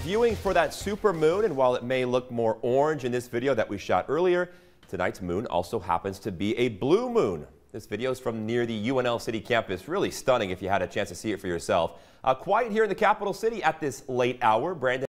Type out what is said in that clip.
viewing for that super moon, and while it may look more orange in this video that we shot earlier, tonight's moon also happens to be a blue moon. This video is from near the UNL City campus. Really stunning if you had a chance to see it for yourself. Uh, quiet here in the capital city at this late hour. Brandon